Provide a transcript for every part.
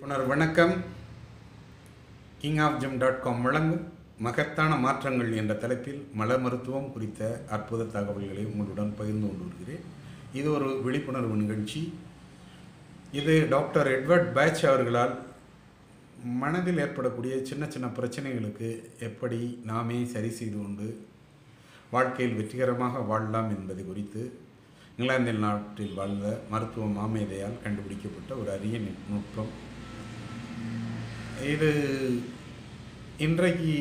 புனர் வணக்கம். King of Gym dot com வழங்கும் மகத்தான மாற்றங்கள் என்ற தலைப்பில் மல மருத்துவம் குறித்த அற்புத தகவல்களை உங்களுடன் பகிர்ந்து கொண்டு வருகிறேன். இது ஒரு விழிப்புணர்வு நிகழ்ச்சி. இது டாக்டர் எட்வர்ட் பேட்ச் அவர்களால் மனதில் ஏற்படக்கூடிய சின்ன சின்ன பிரச்சனைகளுக்கு எப்படி நாமே சரி செய்து கொண்டு வாழ்க்கையில் வெற்றிகரமாக வாழலாம் என்பது குறித்து இங்கிலாந்தில் நாட்டில் வாழ்ந்த மருத்துவ மாமேதையால் கண்டுபிடிக்கப்பட்ட ஒரு அரிய நுட்பம். இது இன்றைக்கு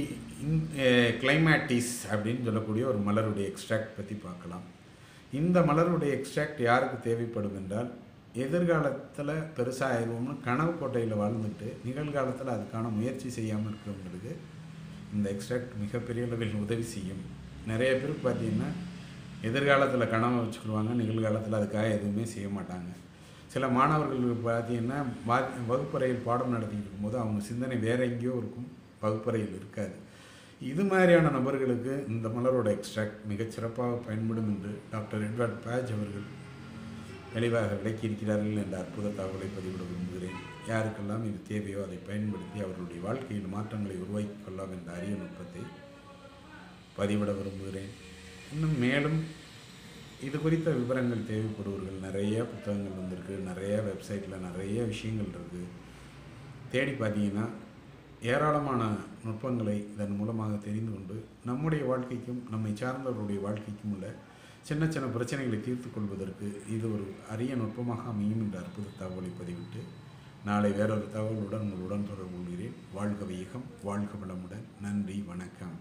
கிளைமேட்டிஸ் அப்படின்னு சொல்லக்கூடிய ஒரு மலருடைய எக்ஸ்ட்ராக்ட் பற்றி பார்க்கலாம். இந்த மலருடைய எக்ஸ்ட்ராக்ட் யாருக்கு தேவைப்படும் என்றால் எதிர்காலத்தில் பெருசாக ஆயிடுவோம்னு கனவு கோட்டையில் வாழ்ந்துட்டு நிகழ்காலத்தில் அதுக்கான முயற்சி செய்யாமல் இருக்கிறவங்களுக்கு இந்த எக்ஸ்ட்ராக்ட் மிகப்பெரிய அளவில் உதவி செய்யும். நிறைய பேருக்கு பார்த்தீங்கன்னா எதிர்காலத்தில் கனவை வச்சுக்கிடுவாங்க நிகழ்காலத்தில் அதுக்காக எதுவுமே செய்ய மாட்டாங்க. சில மாணவர்கள் பார்த்தீங்கன்னா வா- வகுப்பறையில் பாடம் நடத்திட்டு இருக்கும்போது அவங்க சிந்தனை வேற எங்கேயோ இருக்கும் வகுப்பறையில் இருக்காது. இது மாதிரியான நபர்களுக்கு இந்த மலரோட எக்ஸ்ட்ராக்ட் மிகச்சிறப்பாக பயன்படும் என்று டாக்டர் எட்வர்ட் பேஜ் அவர்கள் தெளிவாக விளக்கியிருக்கிறார்கள் என்ற அற்புத தகவலை பதிவிட விரும்புகிறேன். யாருக்கெல்லாம் இது தேவையோ அதை பயன்படுத்தி அவர்களுடைய வாழ்க்கையில் மாற்றங்களை உருவாக்கிக் கொள்ளலாம் என்ற அரிய நுட்பத்தை பதிவிட விரும்புகிறேன். இன்னும் மேலும் இது குறித்த விவரங்கள் தேவைப்படுவர்கள் நிறைய புத்தகங்கள் வந்திருக்கு நிறைய வெப்சைட்டில் நிறைய விஷயங்கள் இருக்குது தேடி பார்த்தீங்கன்னா ஏராளமான நுட்பங்களை இதன் மூலமாக தெரிந்து கொண்டு நம்முடைய வாழ்க்கைக்கும் நம்மை சார்ந்தவர்களுடைய வாழ்க்கைக்கும் உள்ள சின்ன சின்ன பிரச்சனைகளை தீர்த்து கொள்வதற்கு இது ஒரு அரிய நுட்பமாக அமையும் என்ற அற்புத தகவலை பதிவிட்டு நாளை வேறொரு தகவலுடன் உங்களுடன் தொடர்பு கொள்கிறேன். வாழ்க வையகம் வாழ்க வளமுடன். நன்றி வணக்கம்.